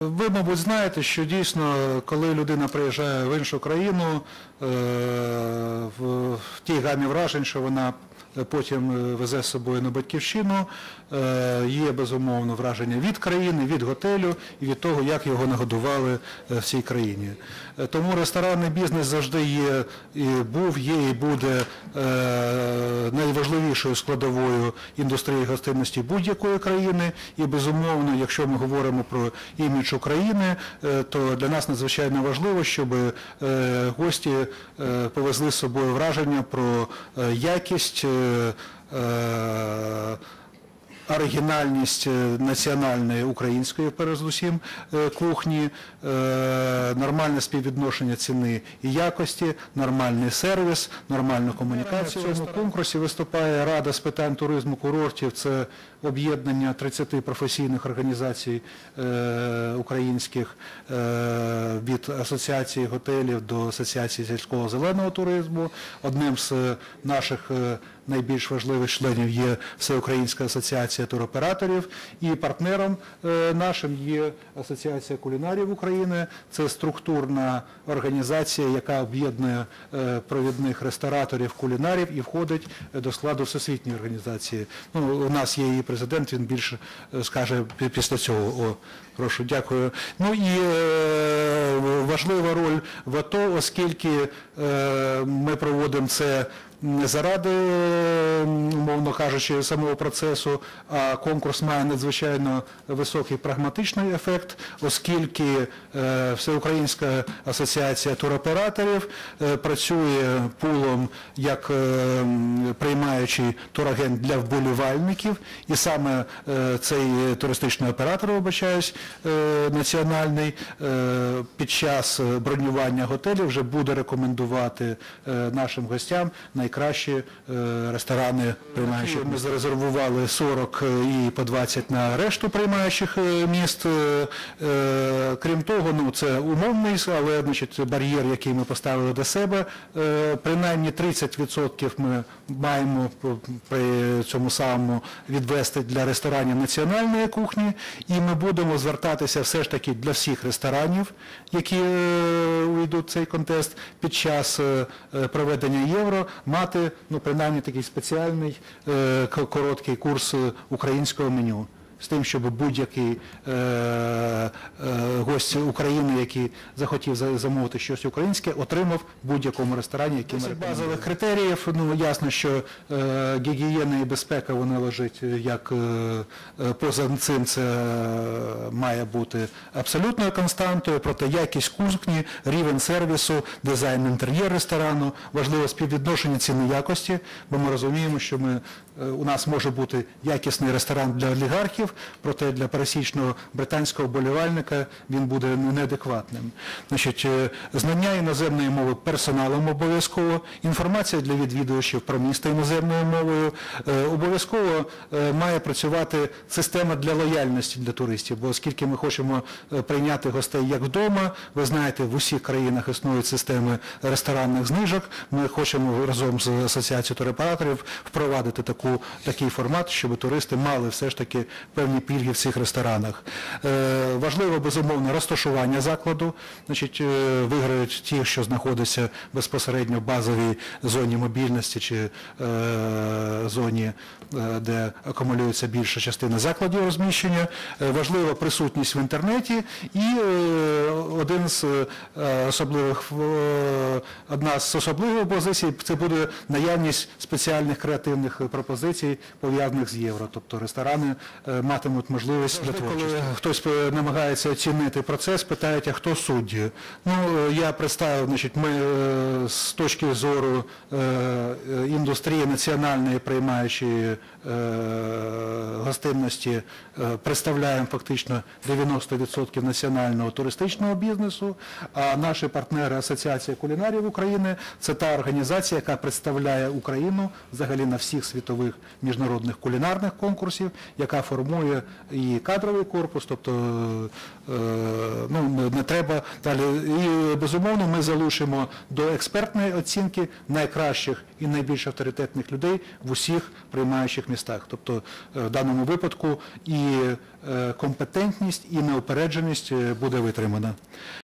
Ви, мабуть, знаєте, що дійсно, коли людина приїжджає в іншу країну, е, в тій гамі вражень, що вона потім е, везе з собою на батьківщину, е, є безумовно враження від країни, від готелю і від того, як його нагодували в цій країні. Тому ресторанний бізнес завжди є, і був, є і буде найважливішою складовою індустрії гостинності будь-якої країни. І безумовно, якщо ми говоримо про імідж України, е, то для нас надзвичайно важливо, щоб е, гості е, повезли з собою враження про якість. Оригінальність е, національної української, передусім, е, кухні, е, нормальне співвідношення ціни і якості, нормальний сервіс, нормальну комунікацію. В цьому конкурсі виступає Рада з питань туризму курортів. Це об'єднання 30 професійних організацій українських від асоціації готелів до асоціації сільського зеленого туризму. Одним з наших найбільш важливих членів є Всеукраїнська асоціація туроператорів і партнером е, нашим є Асоціація кулінарів України. Це структурна організація, яка об'єднує е, провідних рестораторів, кулінарів і входить е, до складу всесвітньої організації. Ну, у нас є її президент, він більше скаже після цього. О, прошу, дякую. Ну і важлива роль в АТО, оскільки ми проводимо це не заради, умовно кажучи, самого процесу, а конкурс має надзвичайно високий прагматичний ефект, оскільки е, Всеукраїнська асоціація туроператорів е, працює пулом як е, приймаючий турагент для вболівальників, і саме цей туристичний оператор, вибачаюсь, національний під час бронювання готелів вже буде рекомендувати нашим гостям найкращі е, ресторани приймаючих. Ми зарезервували 40 і по 20 на решту приймаючих е, міст. Е, е, Крім того, ну це умовний, але значить, бар'єр, який ми поставили до себе, е, принаймні 30% ми маємо при цьому самому відвести для ресторанів національної кухні, і ми будемо звертатися все ж таки для всіх ресторанів, які е, увійдуть в цей контест під час е, е, проведення євро, мати ну принаймні такий спеціальний е, короткий курс е, українського меню. З тим, щоб будь-який е, е, гость України, який захотів замовити щось українське, отримав в будь-якому ресторані, який ми базових критеріїв. Ну ясно, що е, гігієна і безпека вона лежить е, як е, е, поза цим. Це е, має бути абсолютною константою. Проте якість кухні, рівень сервісу, дизайн інтер'єр ресторану, важливо співвідношення ціни якості, бо ми розуміємо, що ми у нас може бути якісний ресторан для олігархів, проте для пересічного британського болівальника він буде неадекватним. Значить, е, знання іноземної мови персоналом обов'язково, інформація для відвідувачів про місто іноземною мовою. Е, Обов'язково е, має працювати система для лояльності для туристів, бо оскільки ми хочемо прийняти гостей як вдома, ви знаєте, в усіх країнах існують системи ресторанних знижок. Ми хочемо разом з асоціацією туроператорів впровадити таку, такий формат, щоб туристи мали все ж таки певні пільги в цих ресторанах. Е, важливо, безумовно, розташування закладу. Значить, е, виграють ті, що знаходяться безпосередньо в базовій зоні мобільності чи е, зоні, де акумулюється більша частина закладів розміщення. Важлива присутність в інтернеті і один з особливих одна з особливих позицій це буде наявність спеціальних креативних пропозицій пов'язаних з євро. Тобто ресторани матимуть можливість для творчості. Коли хтось е, намагається оцінити процес, питають, а хто судді? Ну е, я представив, значить, ми е, з точки зору індустрії національної приймаючої гостинності представляємо фактично 90% національного туристичного бізнесу, а наші партнери Асоціація кулінарів України це та організація, яка представляє Україну взагалі на всіх світових міжнародних кулінарних конкурсів, яка формує і кадровий корпус, тобто е, ну, не- треба далі. І безумовно ми залучимо до експертної оцінки найкращих і найбільш авторитетних людей в усіх приймаючих містах. Тобто е, в даному випадку і е, компетентність, і неупередженість буде витримана.